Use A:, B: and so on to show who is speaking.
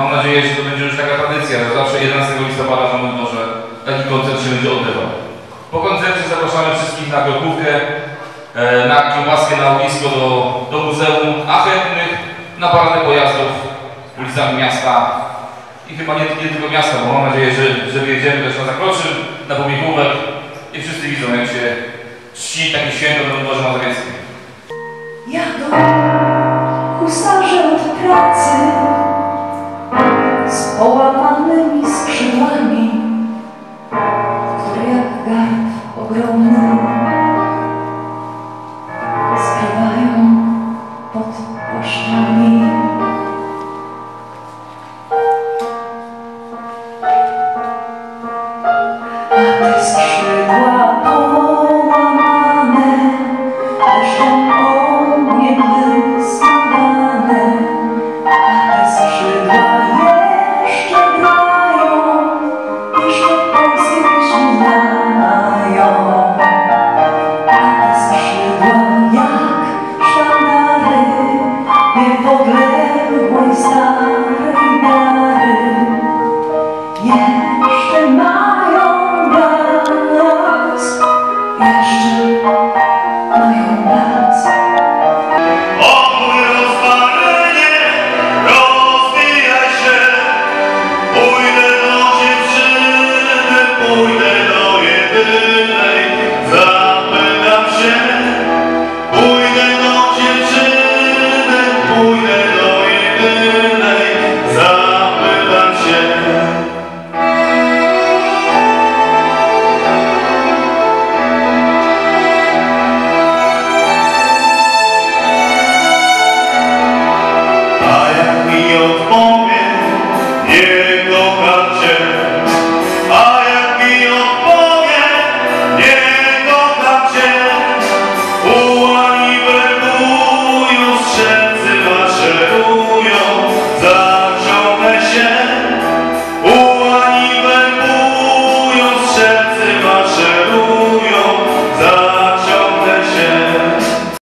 A: Mam nadzieję, że to będzie już taka tradycja, że zawsze 11 listopada Nowym Dworze taki koncert się będzie odbywał. Po koncercie zapraszamy wszystkich na grotówkę, e, na kiełbaskę na ognisko do, do muzeum, a chętnych na paradę pojazdów ulicami miasta i chyba nie, nie tylko miasta, bo mam nadzieję, że, że wyjedziemy też na Zakroczym, na Pomnikówek i wszyscy widzą, jak się czci takie święto Mazowieckim.
B: Jadą husarze od pracy, ogromnymi skrzydłami, które jak garb ogromny skrywają pod płaszczami. A te skrzydła Odległej starej mary, yeah.